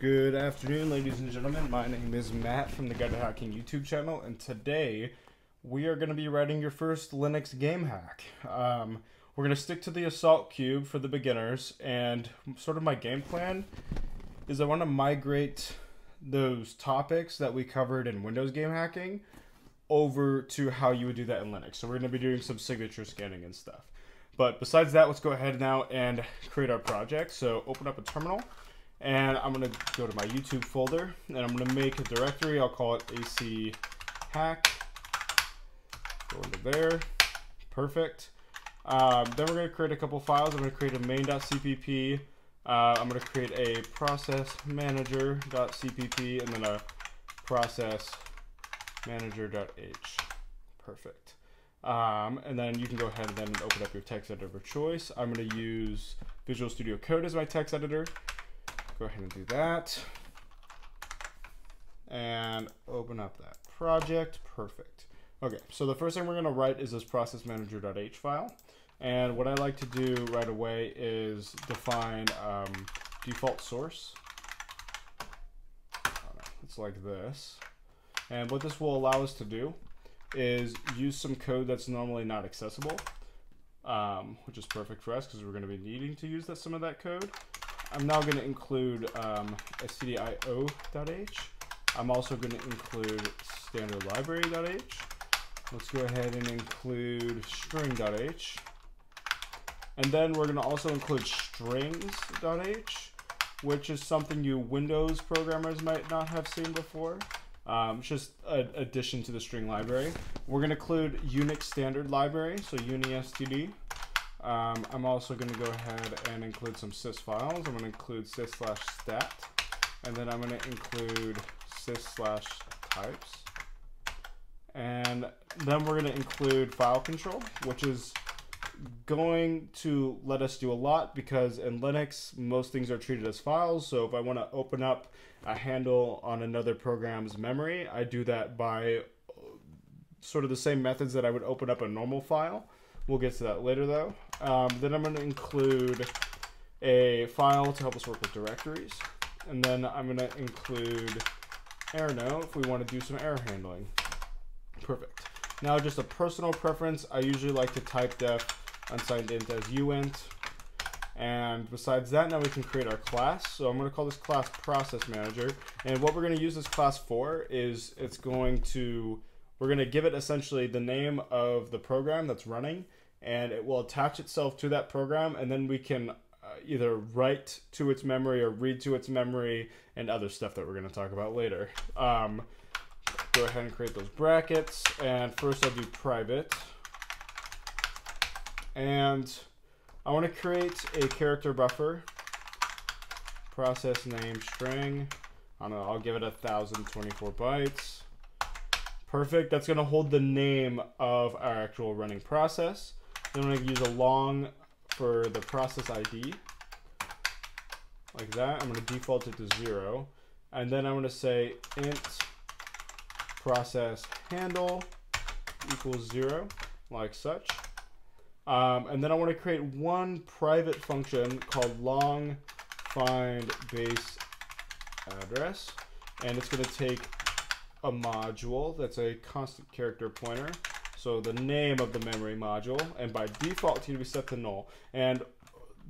Good afternoon, ladies and gentlemen. My name is Matt from the Guided Hacking YouTube channel, and today we are going to be writing your first Linux game hack. Um, we're going to stick to the Assault Cube for the beginners, and sort of my game plan is I want to migrate those topics that we covered in Windows game hacking over to how you would do that in Linux. So we're going to be doing some signature scanning and stuff. But besides that, let's go ahead now and create our project. So open up a terminal and I'm gonna go to my YouTube folder and I'm gonna make a directory. I'll call it AC hack. Go into there, perfect. Um, then we're gonna create a couple files. I'm gonna create a main.cpp. Uh, I'm gonna create a process manager.cpp and then a process manager.h. Perfect. Um, and then you can go ahead and then open up your text editor of choice. I'm going to use Visual Studio Code as my text editor. Go ahead and do that. And open up that project. Perfect. Okay, so the first thing we're going to write is this process manager.h file. And what I like to do right away is define um, default source. It's like this. And what this will allow us to do is use some code that's normally not accessible, um, which is perfect for us because we're going to be needing to use that, some of that code. I'm now going to include um, stdio.h. I'm also going to include standard library.h. Let's go ahead and include string.h. And then we're going to also include strings.h, which is something you Windows programmers might not have seen before. Um, just an addition to the string library. We're going to include Unix standard library, so unistd. Um, I'm also going to go ahead and include some sys files. I'm going to include sys slash stat, and then I'm going to include sys slash types. And then we're going to include file control, which is going to let us do a lot because in Linux, most things are treated as files. So if I want to open up a handle on another program's memory, I do that by sort of the same methods that I would open up a normal file. We'll get to that later though. Um, then I'm going to include a file to help us work with directories. And then I'm going to include errno if we want to do some error handling. Perfect. Now just a personal preference, I usually like to type def unsigned int as uint. And besides that, now we can create our class. So I'm going to call this class process manager. And what we're going to use this class for is it's going to, we're going to give it essentially the name of the program that's running and it will attach itself to that program and then we can uh, either write to its memory or read to its memory and other stuff that we're going to talk about later. Um, go ahead and create those brackets and first I'll do private. And I want to create a character buffer. Process name string. I don't know I'll give it a thousand twenty four bytes. Perfect that's gonna hold the name of our actual running process then I'm gonna use a long for the process ID like that I'm gonna default it to zero and then I'm gonna say int process handle equals zero like such um, and then I want to create one private function called long find base address. And it's going to take a module that's a constant character pointer. So the name of the memory module. And by default, it's to be set to null. And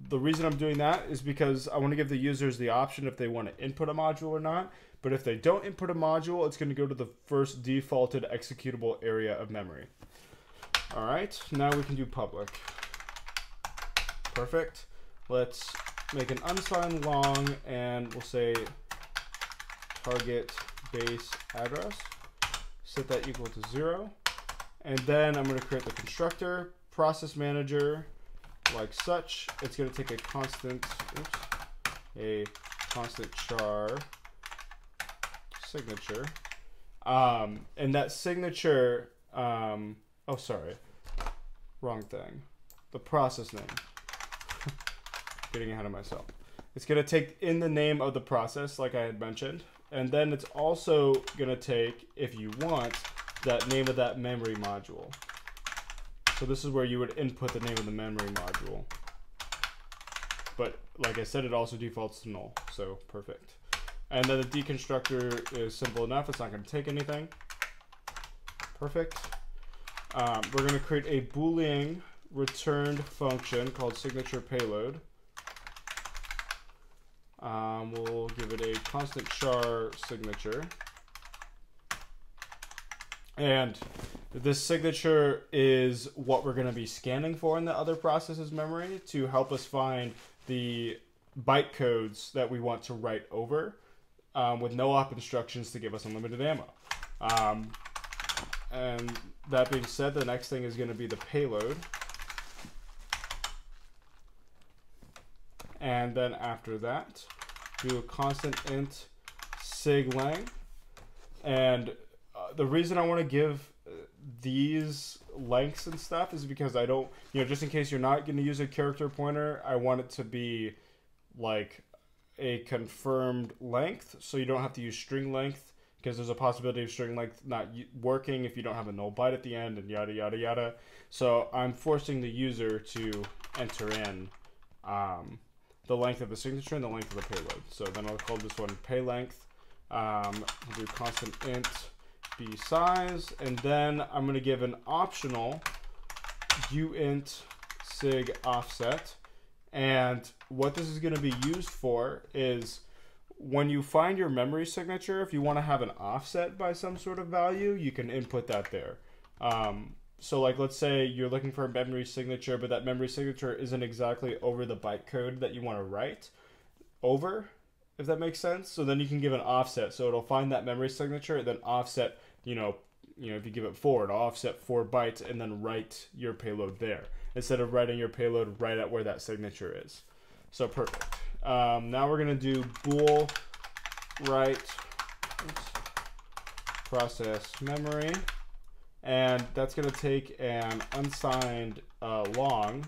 the reason I'm doing that is because I want to give the users the option if they want to input a module or not. But if they don't input a module, it's going to go to the first defaulted executable area of memory. All right, now we can do public. Perfect. Let's make an unsigned long and we'll say target base address. Set that equal to zero. And then I'm gonna create the constructor, process manager, like such. It's gonna take a constant, oops, a constant char signature. Um, and that signature, um, Oh, sorry. Wrong thing. The process name. Getting ahead of myself. It's going to take in the name of the process, like I had mentioned. And then it's also going to take, if you want, that name of that memory module. So this is where you would input the name of the memory module. But like I said, it also defaults to null. So perfect. And then the deconstructor is simple enough. It's not going to take anything. Perfect. Um, we're going to create a Boolean returned function called signature payload. Um, we'll give it a constant char signature. And this signature is what we're going to be scanning for in the other process's memory to help us find the byte codes that we want to write over um, with no op instructions to give us unlimited ammo. Um, and that being said, the next thing is going to be the payload. And then after that, do a constant int sig lang. And the reason I want to give uh, these lengths and stuff is because I don't, you know, just in case you're not going to use a character pointer, I want it to be like a confirmed length so you don't have to use string length because there's a possibility of string length not working if you don't have a null byte at the end and yada yada yada. So I'm forcing the user to enter in um, the length of the signature and the length of the payload. So then I'll call this one pay length. Um, we'll do constant int size, and then I'm going to give an optional uint sig offset. And what this is going to be used for is when you find your memory signature, if you want to have an offset by some sort of value, you can input that there. Um, so like let's say you're looking for a memory signature, but that memory signature isn't exactly over the byte code that you want to write over, if that makes sense. So then you can give an offset. So it'll find that memory signature then offset, you know, you know, if you give it four, it'll offset four bytes and then write your payload there instead of writing your payload right at where that signature is. So perfect. Um, now we're gonna do bool write process memory, and that's gonna take an unsigned uh, long.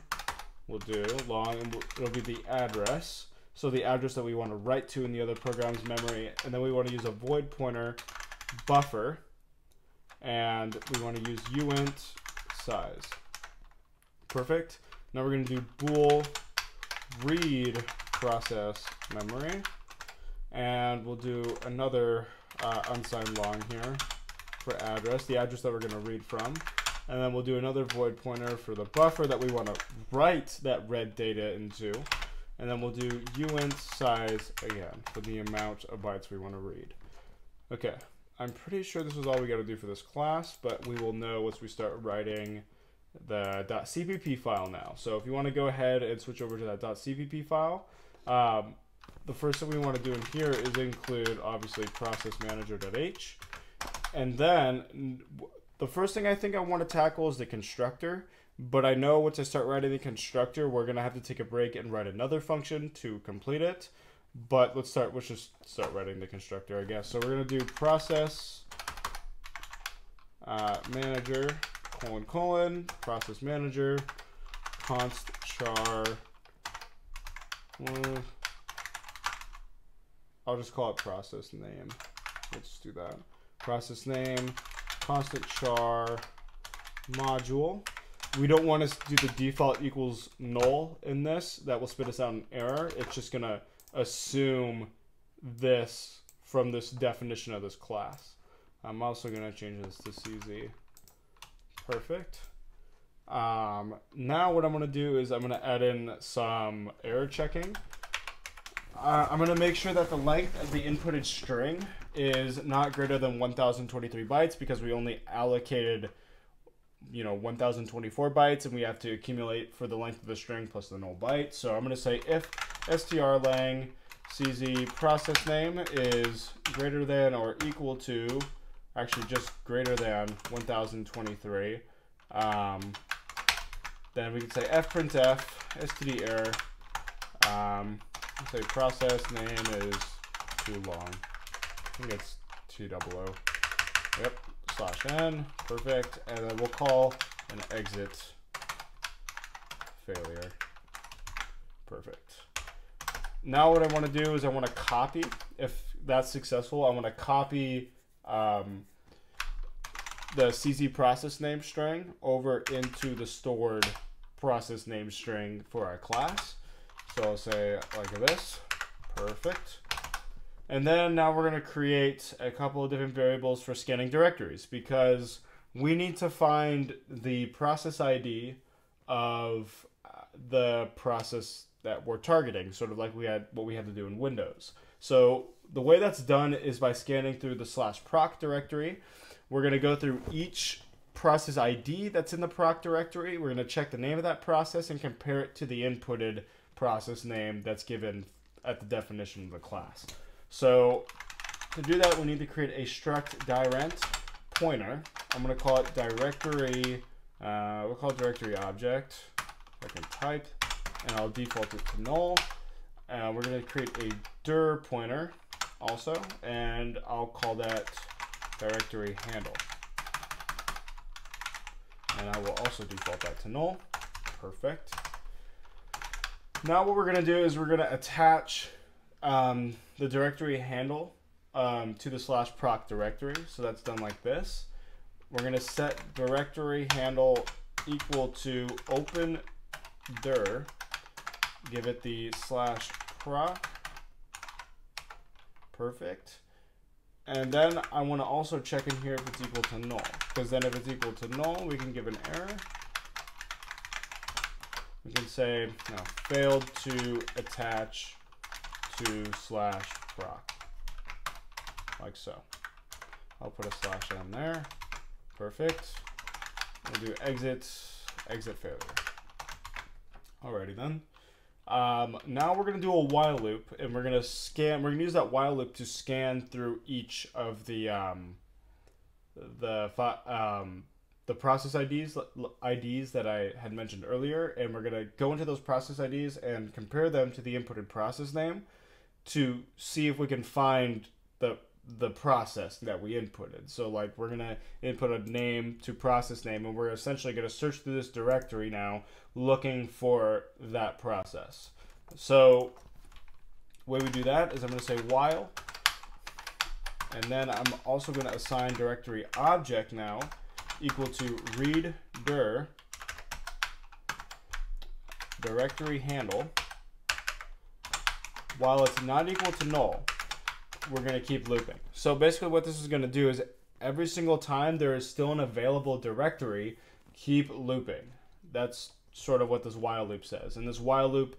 We'll do long, and it'll be the address. So the address that we want to write to in the other program's memory, and then we want to use a void pointer buffer, and we want to use uint size. Perfect. Now we're going to do bool read process memory. And we'll do another uh, unsigned long here for address, the address that we're going to read from. And then we'll do another void pointer for the buffer that we want to write that read data into. And then we'll do uint size again for the amount of bytes we want to read. Okay, I'm pretty sure this is all we got to do for this class, but we will know once we start writing the .cpp file now. So if you want to go ahead and switch over to that .cpp file, um, the first thing we want to do in here is include obviously process manager.h. And then the first thing I think I want to tackle is the constructor. But I know once I start writing the constructor, we're going to have to take a break and write another function to complete it. But let's start, let's just start writing the constructor, I guess. So we're going to do process uh, manager colon colon process manager const char uh, I'll just call it process name. Let's do that. Process name constant char module. We don't want to do the default equals null in this. That will spit us out an error. It's just gonna assume this from this definition of this class I'm also gonna change this to CZ Perfect. Um, now what I'm going to do is I'm going to add in some error checking. Uh, I'm going to make sure that the length of the inputted string is not greater than 1023 bytes because we only allocated you know 1024 bytes and we have to accumulate for the length of the string plus the null byte. So I'm going to say if strlen cz process name is greater than or equal to actually just greater than 1023. Um, then we can say fprintf std error. Um, say process name is too long. I think it's two double O. Yep, slash n, perfect. And then we'll call an exit failure. Perfect. Now what I want to do is I want to copy, if that's successful, I want to copy um, the CZ process name string over into the stored process name string for our class. So I'll say like this, perfect. And then now we're going to create a couple of different variables for scanning directories because we need to find the process ID of uh, the process that we're targeting, sort of like we had what we had to do in Windows. So the way that's done is by scanning through the slash proc directory. We're going to go through each process ID that's in the proc directory. We're going to check the name of that process and compare it to the inputted process name that's given at the definition of the class. So to do that, we need to create a struct dirent pointer. I'm going to call it directory, uh, we'll call it directory object. I can type, and I'll default it to null. Uh, we're going to create a dir pointer also, and I'll call that directory handle. And I will also default that to null. Perfect. Now what we're going to do is we're going to attach um, the directory handle um, to the slash proc directory. So that's done like this. We're going to set directory handle equal to open dir, give it the slash proc, perfect. And then I want to also check in here if it's equal to null, because then if it's equal to null, we can give an error. We can say, no, failed to attach to slash proc, like so. I'll put a slash in there. Perfect. We'll do exit, exit failure. Alrighty then. Um, now we're going to do a while loop, and we're going to scan. We're going to use that while loop to scan through each of the um, the um, the process IDs IDs that I had mentioned earlier, and we're going to go into those process IDs and compare them to the inputted process name to see if we can find the the process that we inputted. So like we're gonna input a name to process name and we're essentially gonna search through this directory now looking for that process. So way we do that is I'm gonna say while and then I'm also gonna assign directory object now equal to read dir directory handle while it's not equal to null we're going to keep looping. So basically what this is going to do is every single time there is still an available directory, keep looping. That's sort of what this while loop says. And this while loop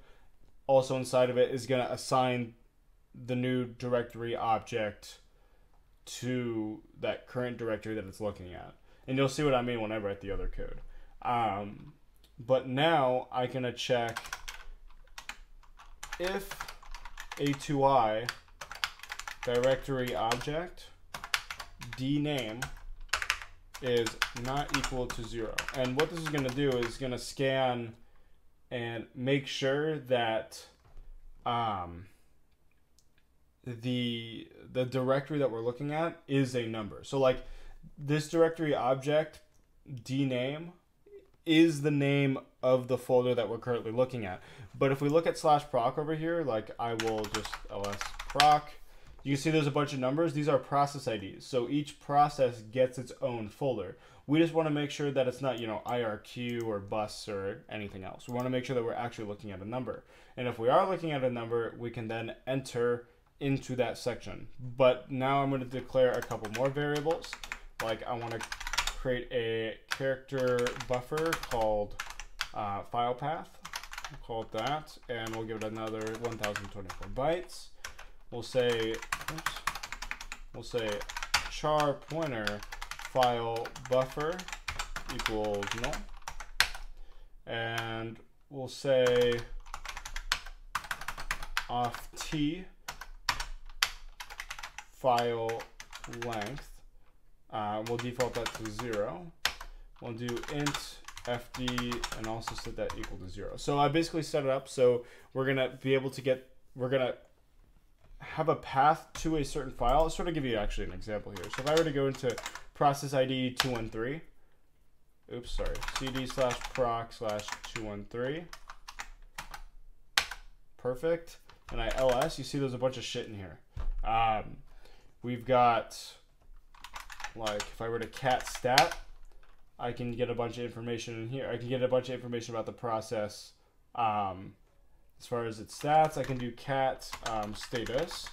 also inside of it is going to assign the new directory object to that current directory that it's looking at. And you'll see what I mean when I write the other code. Um, but now I can check if atoi directory object dname is not equal to zero. And what this is going to do is going to scan and make sure that um, the the directory that we're looking at is a number. So like this directory object dname is the name of the folder that we're currently looking at. But if we look at slash proc over here, like I will just ls proc you can see there's a bunch of numbers. These are process IDs. So each process gets its own folder. We just want to make sure that it's not, you know, IRQ or bus or anything else. We want to make sure that we're actually looking at a number. And if we are looking at a number, we can then enter into that section. But now I'm going to declare a couple more variables. Like I want to create a character buffer called uh, file path. We'll call it that. And we'll give it another 1024 bytes we'll say, oops, we'll say char pointer file buffer equals null. And we'll say off t file length. Uh, we'll default that to zero. We'll do int fd and also set that equal to zero. So I basically set it up so we're gonna be able to get, we're gonna have a path to a certain file. I'll sort of give you actually an example here. So if I were to go into process ID 213, oops, sorry, cd slash proc slash 213, perfect. And I ls, you see there's a bunch of shit in here. Um, we've got, like, if I were to cat stat, I can get a bunch of information in here. I can get a bunch of information about the process. Um, as far as its stats, I can do cat um, status.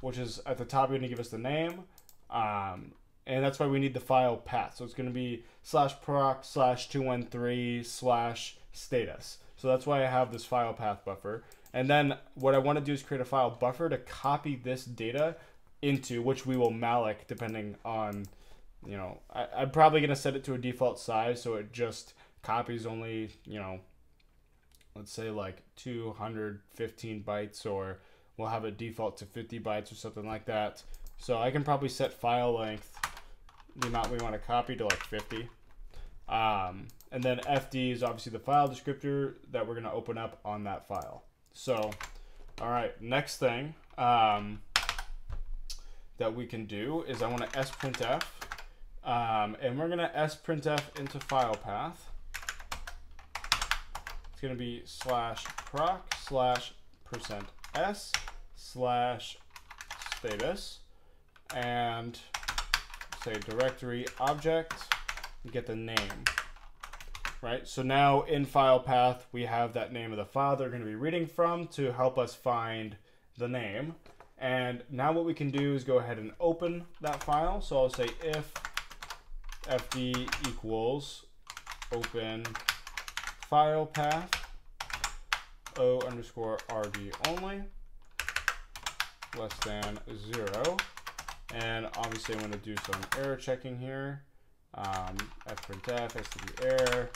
which is at the top, going to give us the name. Um, and that's why we need the file path. So it's going to be slash proc slash 213 slash status. So that's why I have this file path buffer. And then what I want to do is create a file buffer to copy this data into, which we will malloc depending on, you know, I, I'm probably going to set it to a default size so it just copies only, you know, let's say like 215 bytes or we'll have a default to 50 bytes or something like that. So I can probably set file length, the amount we want to copy to like 50. Um, and then FD is obviously the file descriptor that we're going to open up on that file. So, all right, next thing um, that we can do is I want to sprintf, um, and we're going to sprintf into file path. It's going to be slash proc slash percent s slash status and say directory object get the name right? So now in file path, we have that name of the file they're going to be reading from to help us find the name. And now what we can do is go ahead and open that file. So I'll say if fd equals open file path o underscore rd only less than zero. And obviously I'm to do some error checking here. Um, fprintf, std error,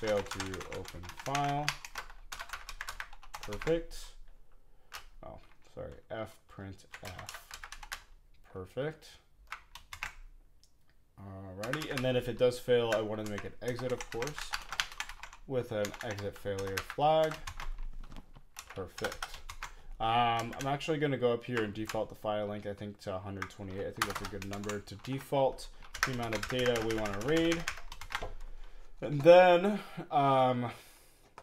fail to open file. Perfect. Oh, sorry, f print f. Perfect. Alrighty, and then if it does fail, I want to make an exit, of course, with an exit failure flag. Perfect. Um, I'm actually going to go up here and default the file length, I think, to 128. I think that's a good number to default the amount of data we want to read. And then um,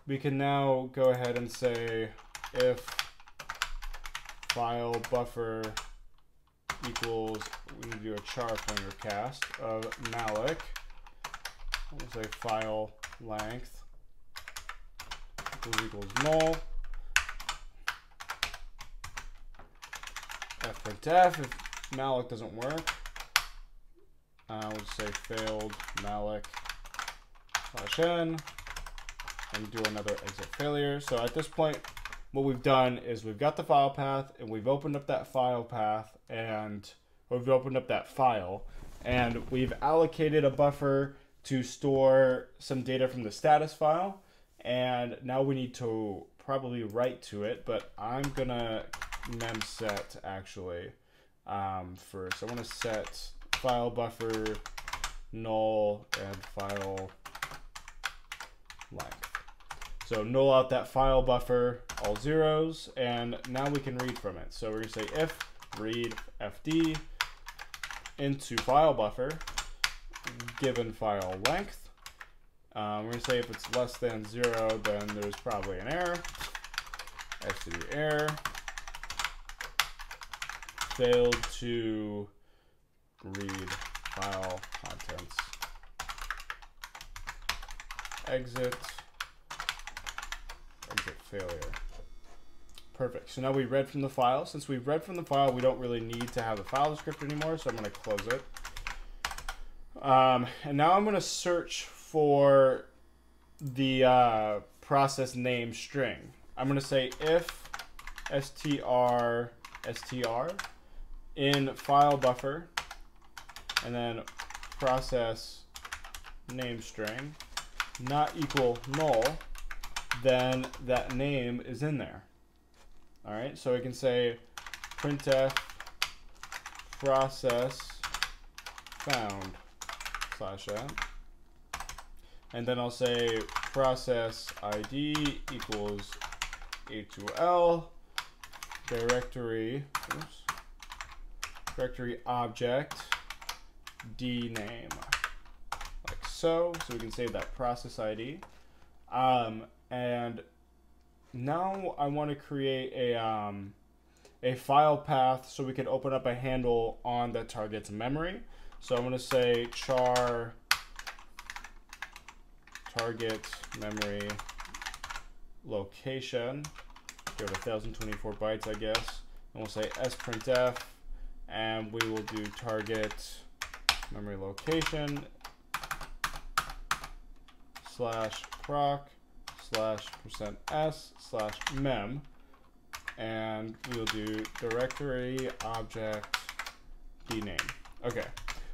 we can now go ahead and say if file buffer equals, we need to do a char pointer cast of malloc. We'll say file length equals equals null. fprintf if malloc doesn't work. Uh, we'll say failed malloc slash n and do another exit failure. So at this point, what we've done is we've got the file path and we've opened up that file path and we've opened up that file and we've allocated a buffer to store some data from the status file. And now we need to probably write to it, but I'm gonna memset actually um, first. I wanna set file buffer null and file length. So null out that file buffer, all zeros, and now we can read from it. So we're gonna say if read fd into file buffer, given file length. Um, we're gonna say if it's less than zero, then there's probably an error. std error failed to read file contents exit, exit failure. Perfect. So now we read from the file. Since we read from the file, we don't really need to have the file descriptor anymore, so I'm going to close it. Um, and now I'm going to search for the uh, process name string. I'm going to say if str str in file buffer and then process name string not equal null, then that name is in there. All right, so we can say printf process found slash n. And then I'll say process ID equals atol directory, oops, directory object D name like so, so we can save that process ID. Um, and now I want to create a, um, a file path so we can open up a handle on that target's memory. So I'm going to say char target memory location Go to 1024 bytes, I guess. And we'll say sprintf, and we will do target memory location slash proc slash percent s slash mem and we'll do directory object dname. Okay,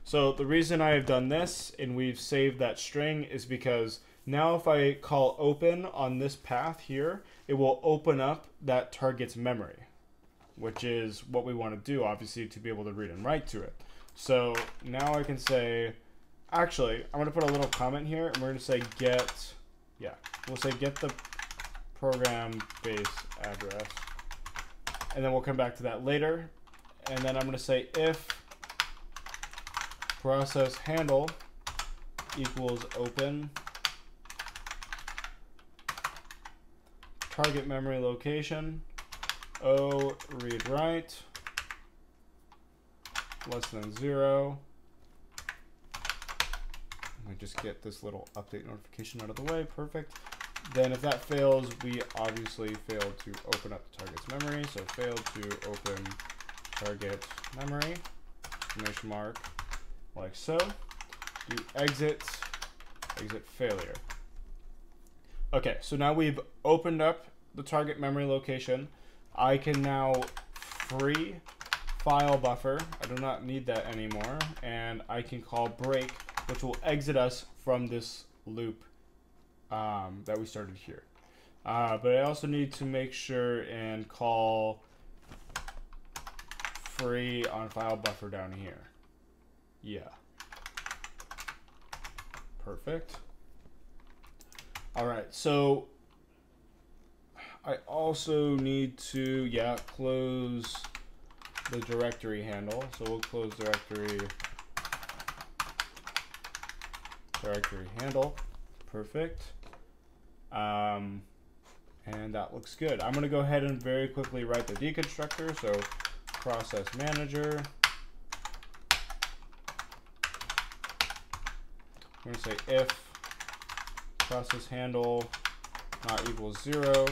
so the reason I have done this and we've saved that string is because now if I call open on this path here, it will open up that target's memory, which is what we want to do, obviously, to be able to read and write to it. So now I can say, actually, I'm going to put a little comment here, and we're going to say get, yeah, we'll say get the program base address and then we'll come back to that later. And then I'm going to say if process handle equals open target memory location o read write less than zero. Just get this little update notification out of the way. Perfect. Then if that fails, we obviously failed to open up the target's memory. So failed to open target memory, exclamation mark, like so. Do exit, exit failure. Okay, so now we've opened up the target memory location. I can now free file buffer. I do not need that anymore. And I can call break, which will exit us from this loop um, that we started here. Uh, but I also need to make sure and call free on file buffer down here. Yeah. Perfect. All right, so I also need to, yeah, close the directory handle. So we'll close directory directory handle. Perfect. Um, and that looks good. I'm going to go ahead and very quickly write the deconstructor. So process manager. I'm going to say if process handle not equals zero,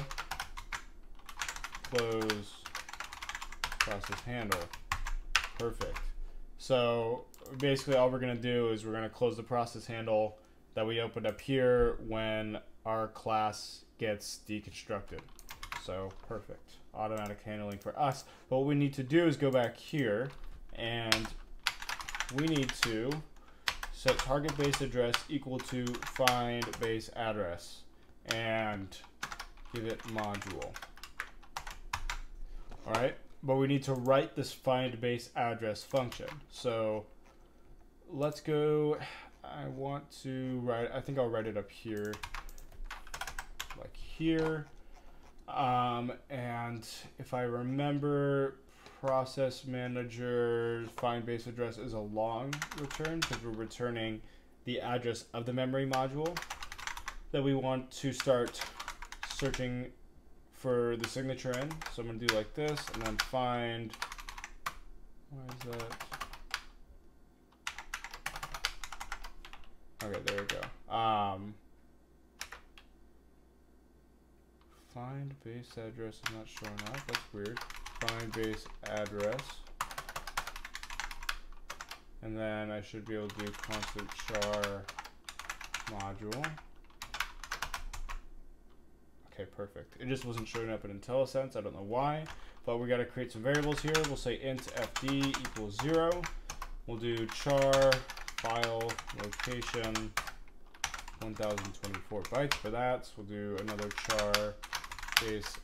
close process handle. Perfect. So basically all we're going to do is we're going to close the process handle that we opened up here when our class gets deconstructed. So perfect. Automatic handling for us. But what we need to do is go back here and we need to set target base address equal to find base address and give it module. All right, but we need to write this find base address function. So let's go, I want to write, I think I'll write it up here like here. Um, and if I remember, process manager find base address is a long return because we're returning the address of the memory module that we want to start searching for the signature in. So I'm going to do like this and then find, why is that? Okay, there we go. Um, Find base address is not showing up. That's weird. Find base address. And then I should be able to do constant char module. Okay, perfect. It just wasn't showing up in IntelliSense. I don't know why. But we got to create some variables here. We'll say int fd equals 0. We'll do char file location 1024 bytes for that. So we'll do another char base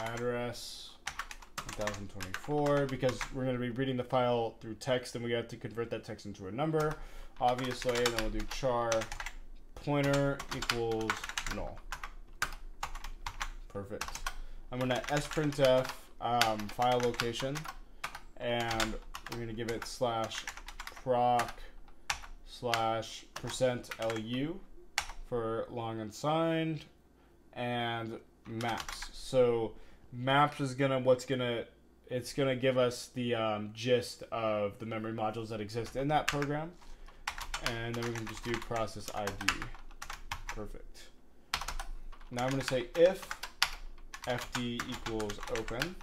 address 1024 because we're going to be reading the file through text and we have to convert that text into a number obviously and then we'll do char pointer equals null perfect I'm going to sprintf um, file location and we're going to give it slash proc slash percent lu for long unsigned and maps. So maps is gonna what's gonna it's gonna give us the um, gist of the memory modules that exist in that program, and then we can just do process ID. Perfect. Now I'm gonna say if fd equals open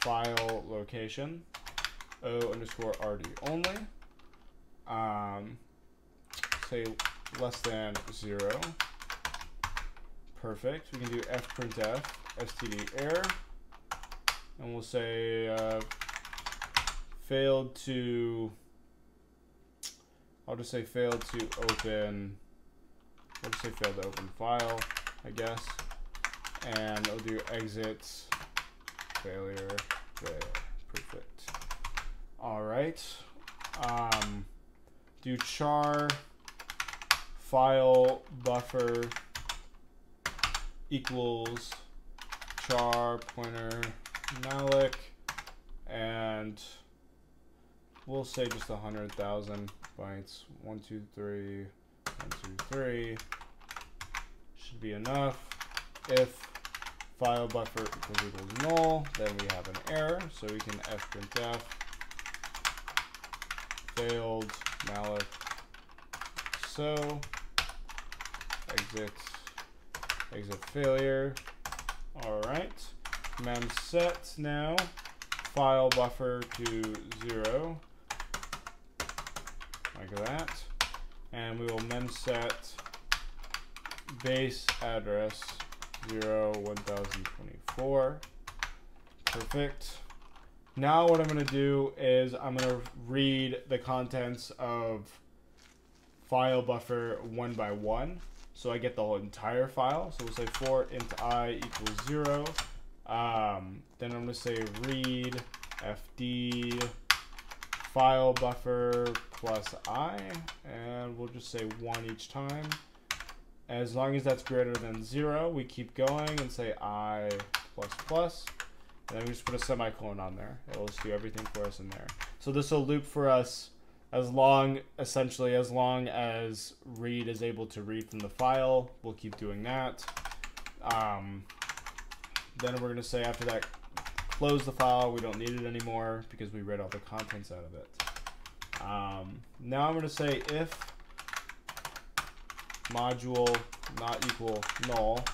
file location o underscore rd only. Um, say less than zero. Perfect. We can do fprintf std error, and we'll say uh, failed to. I'll just say failed to open. I'll just say failed to open file, I guess, and I'll do exit failure there. Perfect. All right. Um, do char file buffer equals char pointer malloc and we'll say just hundred thousand bytes. One two three one two three should be enough. If file buffer equals equals null then we have an error so we can fprintf failed malloc so exit exit failure. All right. Mem set now. File buffer to zero. Like that. And we will mem set base address 0 1024 perfect now what I'm going to do is I'm going to read the contents of file buffer one by one. So I get the whole entire file. So we'll say for int i equals zero. Um, then I'm going to say read fd file buffer plus i. And we'll just say one each time. As long as that's greater than zero, we keep going and say i plus plus. And then we just put a semicolon on there. It'll just do everything for us in there. So this will loop for us as long, essentially, as long as read is able to read from the file. We'll keep doing that. Um, then we're going to say after that, close the file. We don't need it anymore because we read all the contents out of it. Um, now I'm going to say if module not equal null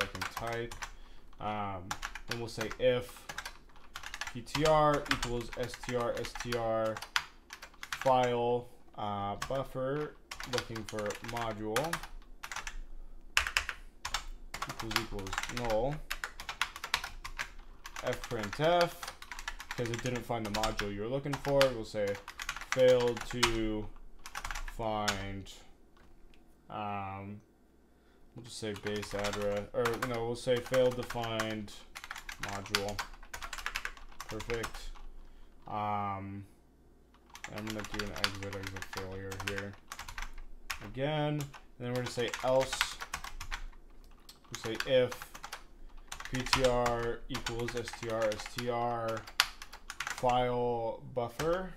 I can type. Um, then we'll say if ptr equals str str file uh, buffer looking for module equals equals null fprintf because it didn't find the module you were looking for we'll say failed to find um, We'll just say base address, or no, we'll say failed to find module. Perfect. Um, I'm gonna do an exit exit failure here. Again, and then we're gonna say else. We say if ptr equals str str file buffer,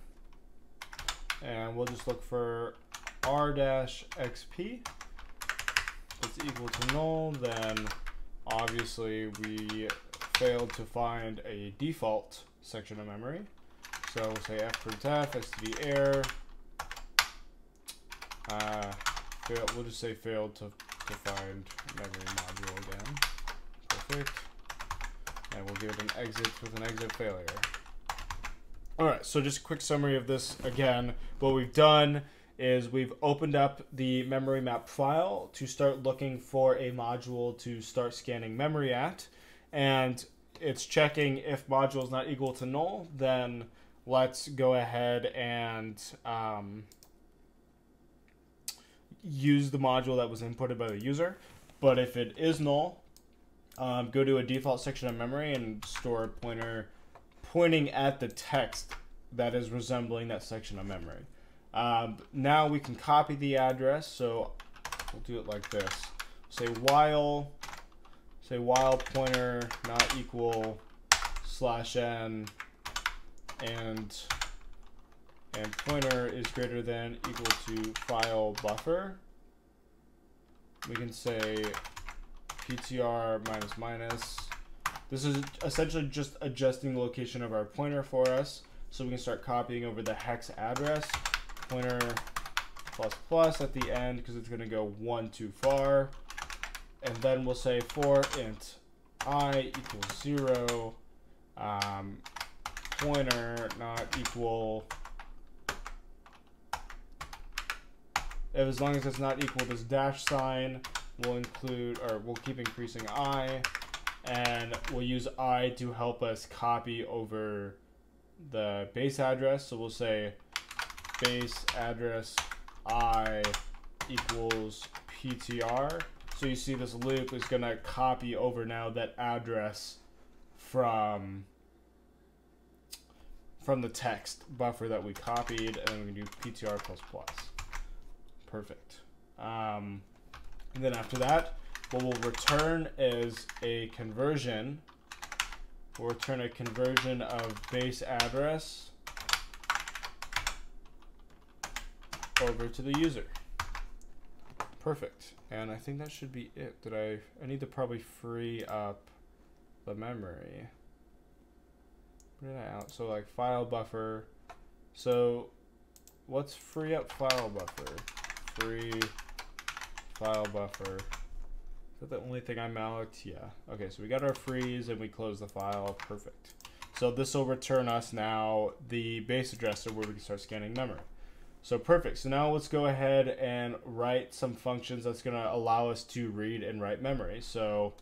and we'll just look for r dash xp it's equal to null, then obviously we failed to find a default section of memory. So we'll say fprintf std error. Uh, fail, we'll just say failed to, to find memory module again. Perfect. And we'll give it an exit with an exit failure. All right, so just a quick summary of this again. What we've done is we've opened up the memory map file to start looking for a module to start scanning memory at. And it's checking if module is not equal to null, then let's go ahead and um, use the module that was inputted by the user. But if it is null, um, go to a default section of memory and store a pointer pointing at the text that is resembling that section of memory. Um, now we can copy the address. So we'll do it like this. Say while, say while pointer not equal slash n and and pointer is greater than equal to file buffer. We can say ptr minus minus. This is essentially just adjusting the location of our pointer for us. So we can start copying over the hex address pointer plus plus at the end because it's going to go one too far. And then we'll say for int i equals zero, um, pointer not equal if as long as it's not equal this dash sign we'll include or we'll keep increasing i and we'll use i to help us copy over the base address so we'll say base address i equals ptr so you see this loop is going to copy over now that address from from the text buffer that we copied and we do ptr plus plus. Perfect. Um, and then after that what we'll return is a conversion. We'll return a conversion of base address over to the user. Perfect. And I think that should be it. Did I I need to probably free up the memory. Where did I out so like file buffer. So let's free up file buffer. Free file buffer. Is that the only thing I'm out yeah. Okay so we got our freeze and we close the file. Perfect. So this will return us now the base address of where we can start scanning memory so perfect. So now let's go ahead and write some functions that's going to allow us to read and write memory. So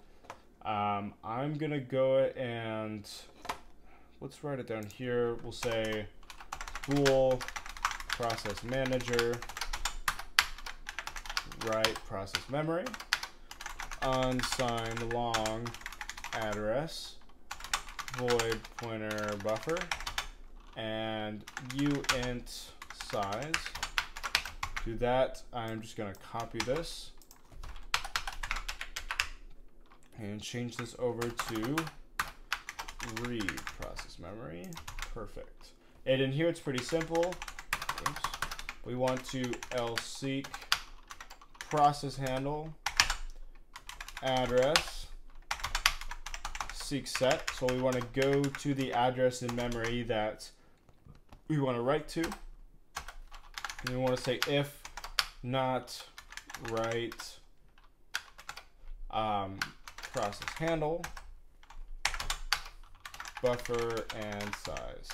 um, I'm going to go and let's write it down here. We'll say bool process manager write process memory unsigned long address void pointer buffer and uint size. Do that, I'm just gonna copy this and change this over to read process memory. Perfect. And in here, it's pretty simple. Oops. We want to lseek process handle address seek set. So we want to go to the address in memory that we want to write to. And we want to say if not write um, process handle buffer and size.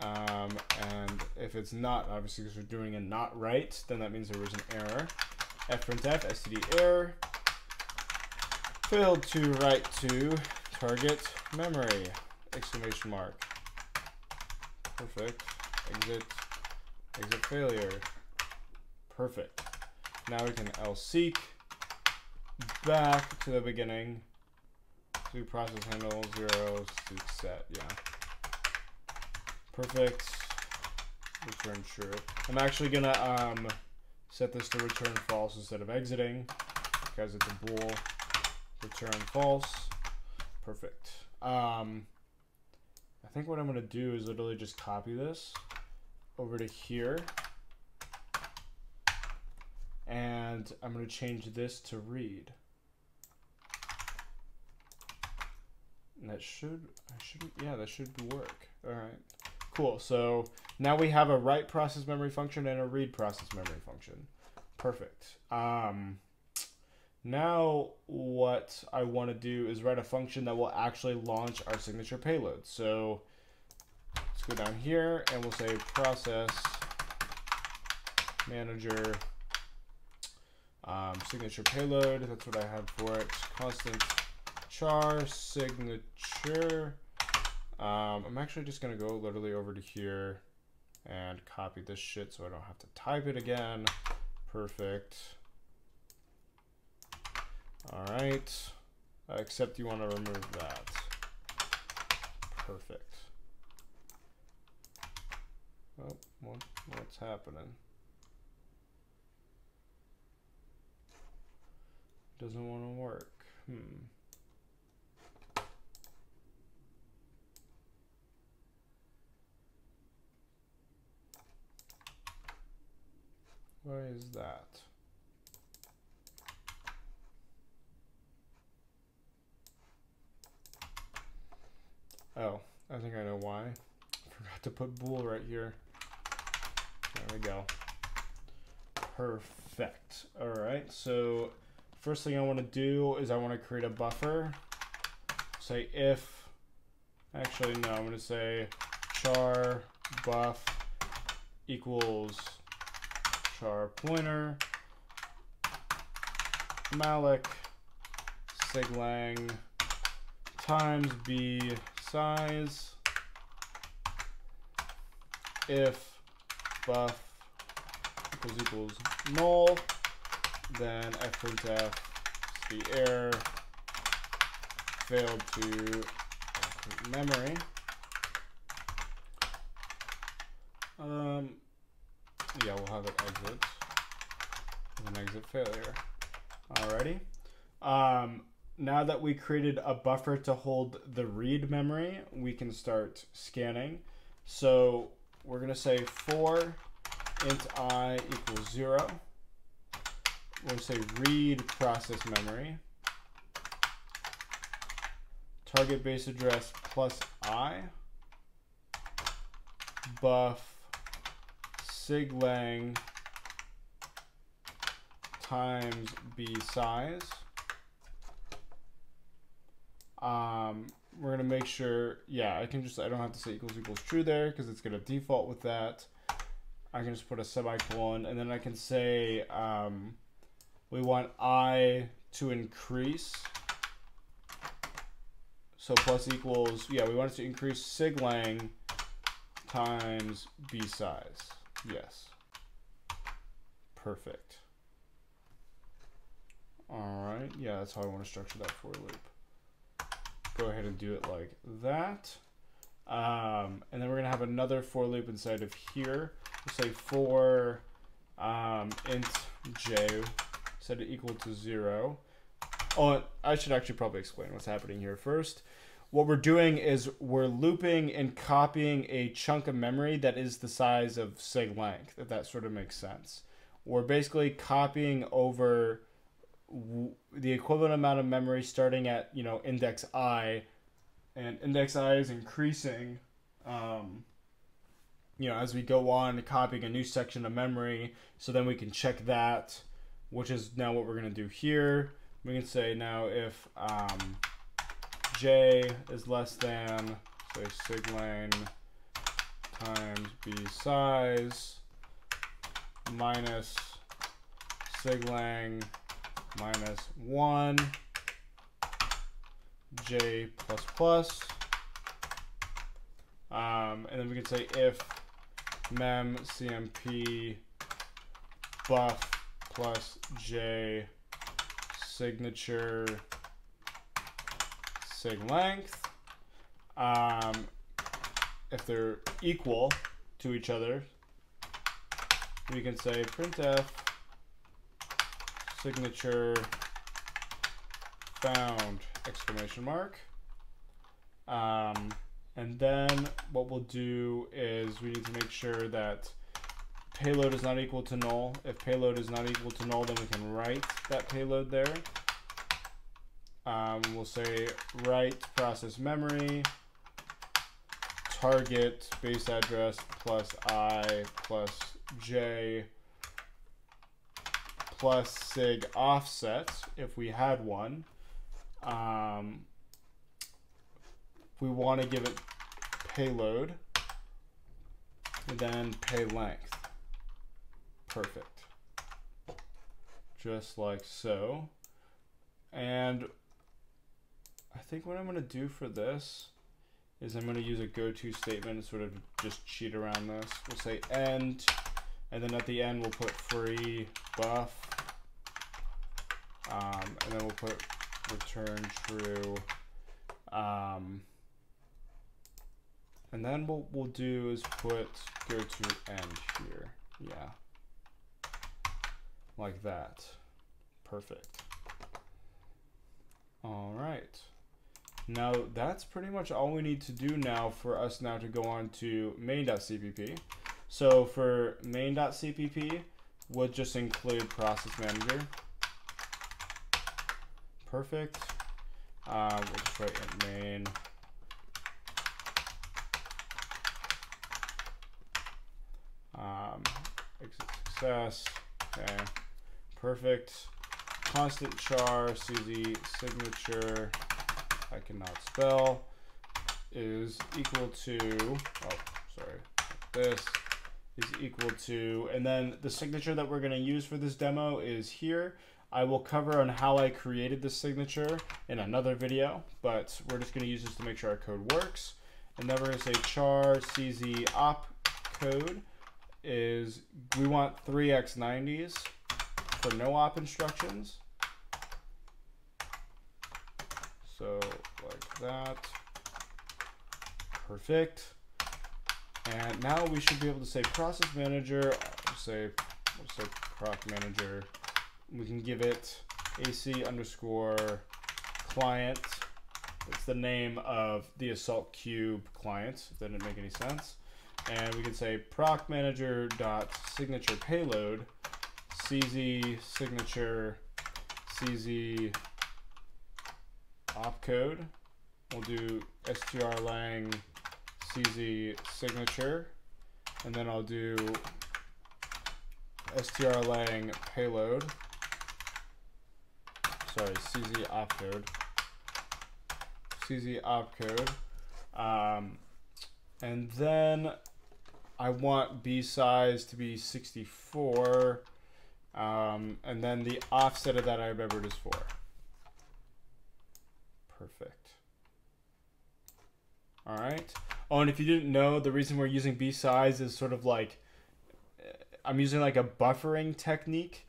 Um, and if it's not, obviously because we're doing a not write, then that means there was an error. fprintf std error failed to write to target memory exclamation mark. Perfect. Exit Exit failure. Perfect. Now we can lseek back to the beginning. Do process handle zero seek set. Yeah. Perfect. Return true. I'm actually gonna um set this to return false instead of exiting because it's a bool. Return false. Perfect. Um, I think what I'm gonna do is literally just copy this over to here. And I'm going to change this to read. And that should, I should, yeah, that should work. All right, cool. So now we have a write process memory function and a read process memory function. Perfect. Um, now what I want to do is write a function that will actually launch our signature payload. So go down here and we'll say process manager um, signature payload. That's what I have for it. Constant char signature. Um, I'm actually just going to go literally over to here and copy this shit so I don't have to type it again. Perfect. All right. Except you want to remove that. Perfect. Oh, what, what's happening? Doesn't want to work. Hmm. Why is that? Oh, I think I know why. Forgot to put bool right here. There we go. Perfect. All right. So first thing I want to do is I want to create a buffer. Say if, actually no, I'm going to say char buff equals char pointer malloc siglen times b size if buff equals equals null, then fprintf the error failed to memory. Um, yeah, we'll have it exit an exit failure. Alrighty. Um, now that we created a buffer to hold the read memory, we can start scanning. So we're going to say for int i equals 0. We're going to say read process memory. Target base address plus i. Buff siglen times b size. Um, we're gonna make sure, yeah, I can just, I don't have to say equals equals true there because it's gonna default with that. I can just put a semicolon and then I can say um, we want i to increase. So plus equals, yeah, we want it to increase siglen times b size. Yes. Perfect. All right, yeah, that's how I want to structure that for loop go ahead and do it like that. Um, and then we're to have another for loop inside of here. We'll say for um, int j, set it equal to 0. Oh, I should actually probably explain what's happening here first. What we're doing is we're looping and copying a chunk of memory that is the size of sig length, if that sort of makes sense. We're basically copying over the equivalent amount of memory starting at you know index i and index i is increasing um, you know as we go on copying a new section of memory. So then we can check that which is now what we're going to do here. We can say now if um, j is less than say siglen times b size minus siglen minus 1 j plus plus. Um, and then we can say if mem cmp buff plus j signature sig length. Um, if they're equal to each other, we can say printf signature found exclamation mark. Um, and then what we'll do is we need to make sure that payload is not equal to null. If payload is not equal to null, then we can write that payload there. Um, we'll say write process memory target base address plus i plus j plus sig offset if we had one. Um, we want to give it payload, then pay length. Perfect. Just like so. And I think what I'm going to do for this is I'm going to use a go-to statement and sort of just cheat around this. We'll say end, and then at the end we'll put free buff um, and then we'll put return true. Um, and then what we'll do is put go to end here. Yeah. Like that. Perfect. All right. Now that's pretty much all we need to do now for us now to go on to main.cpp. So for main.cpp, we'll just include process manager perfect. Uh, we'll just write in main. Um, exit success. Okay, perfect. Constant char CZ signature, I cannot spell, is equal to, oh, sorry, this is equal to, and then the signature that we're going to use for this demo is here. I will cover on how I created this signature in another video, but we're just going to use this to make sure our code works. And then we're to say char cz op code is we want 3x90s for no op instructions. So like that. Perfect. And now we should be able to say process manager, say, say proc manager. We can give it AC underscore client. It's the name of the Assault Cube client, that didn't make any sense. And we can say proc manager dot signature payload, CZ signature, CZ opcode. We'll do strlen CZ signature, and then I'll do strlen payload. Sorry, CZ opcode. CZ opcode. Um, and then I want B size to be 64. Um, and then the offset of that I remembered is 4. Perfect. All right. Oh, and if you didn't know, the reason we're using B size is sort of like I'm using like a buffering technique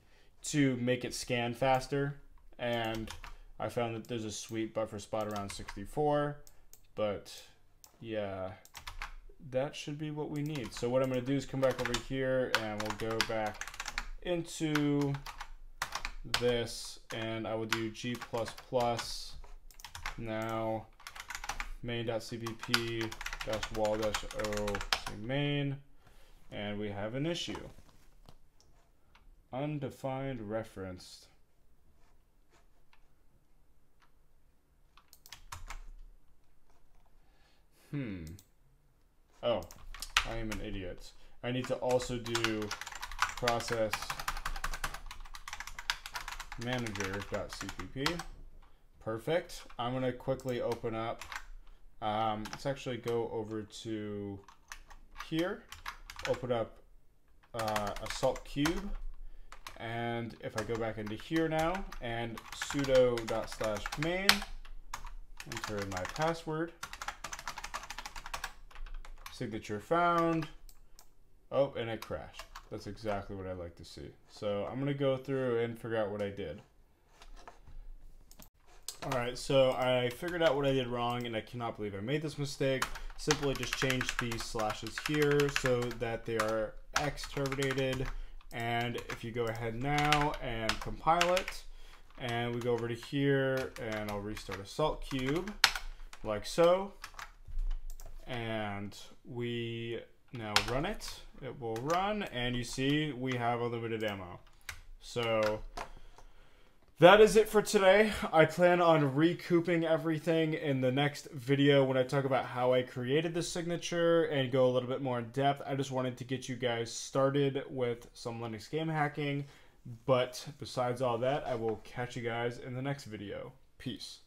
to make it scan faster. And I found that there's a sweet buffer spot around 64. But yeah, that should be what we need. So what I'm going to do is come back over here and we'll go back into this and I will do G++ now main.cpp dash wall dash o main and we have an issue undefined referenced hmm. Oh I am an idiot. I need to also do process manager.cpp perfect. I'm gonna quickly open up um, let's actually go over to here, open up uh, Cube, and if I go back into here now and sudo dot slash main, enter in my password, signature found, oh, and it crashed. That's exactly what I like to see. So I'm gonna go through and figure out what I did. Alright, so I figured out what I did wrong and I cannot believe I made this mistake. Simply just change these slashes here so that they are X terminated. And if you go ahead now and compile it, and we go over to here and I'll restart Assault Cube like so. And we now run it. It will run and you see we have unlimited ammo. So that is it for today. I plan on recouping everything in the next video when I talk about how I created the signature and go a little bit more in depth. I just wanted to get you guys started with some Linux game hacking. But besides all that, I will catch you guys in the next video. Peace.